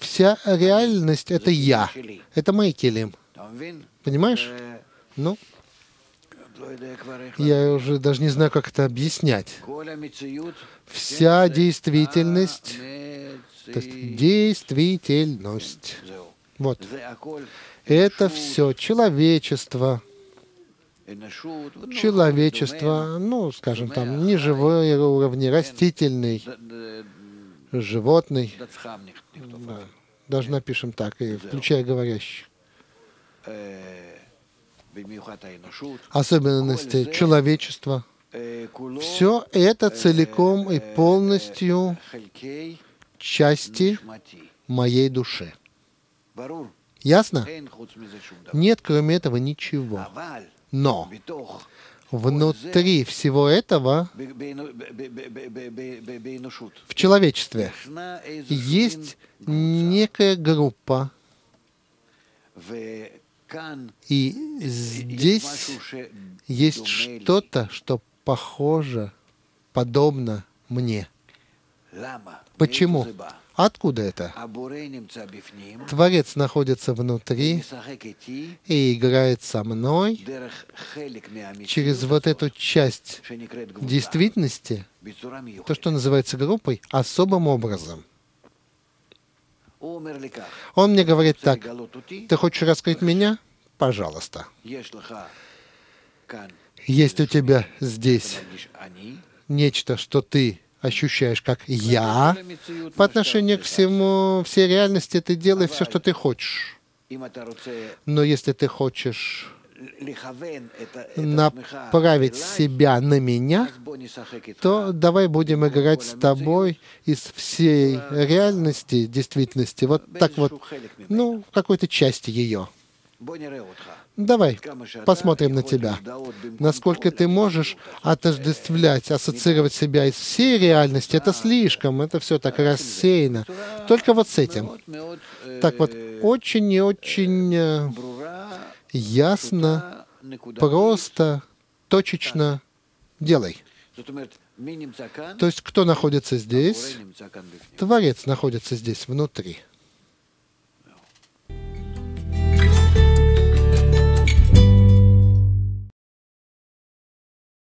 Вся реальность — это я. Это мои келим. Понимаешь? Ну, я уже даже не знаю, как это объяснять. Вся действительность, то есть действительность. Вот. Это все человечество, человечество, ну, скажем там, неживой уровни, растительный, животный. Да. Даже напишем так, и включая говорящих. Особенности человечества. Все это целиком и полностью части моей души. Ясно? Нет, кроме этого, ничего. Но внутри всего этого, в человечестве, есть некая группа, и здесь есть что-то, что похоже, подобно мне. Почему? Откуда это? Творец находится внутри и играет со мной через вот эту часть действительности, то, что называется группой, особым образом. Он мне говорит так, ты хочешь раскрыть меня? Пожалуйста. Есть у тебя здесь нечто, что ты ощущаешь как «я». По отношению к всему, всей реальности ты делай все, что ты хочешь. Но если ты хочешь направить себя на меня, то давай будем играть с тобой из всей реальности, действительности, вот так вот, ну, в какой-то части ее. Давай посмотрим на тебя. Насколько ты можешь отождествлять, ассоциировать себя из всей реальности, это слишком, это все так рассеяно. Только вот с этим. Так вот, очень и очень э, ясно, просто, точечно делай. То есть кто находится здесь? Творец находится здесь, внутри.